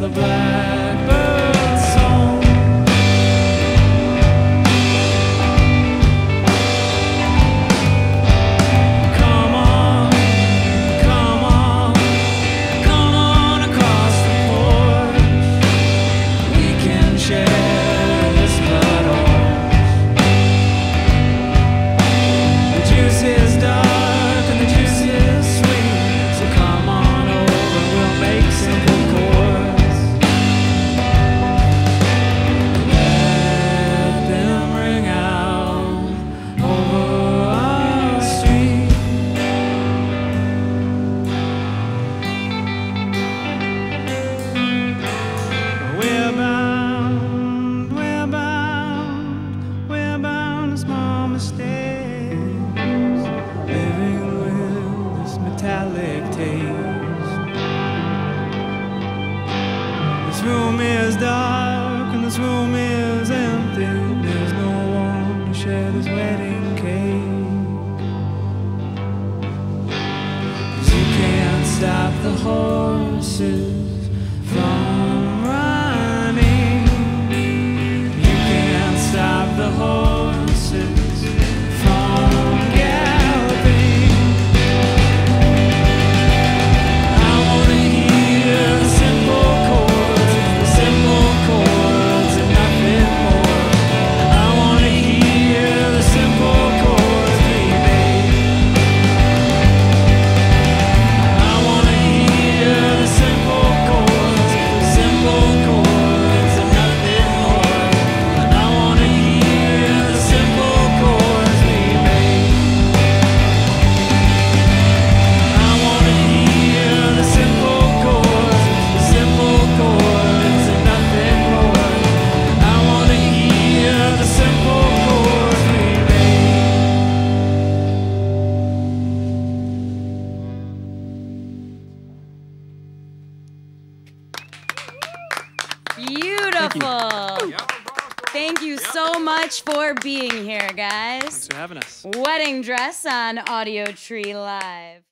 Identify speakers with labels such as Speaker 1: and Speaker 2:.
Speaker 1: the black This room is dark and this room is empty. There's no one to share this wedding cake. Cause you can't stop the horses.
Speaker 2: Beautiful. Thank you so much for being here, guys. Thanks
Speaker 1: for having us.
Speaker 2: Wedding dress on Audiotree Live.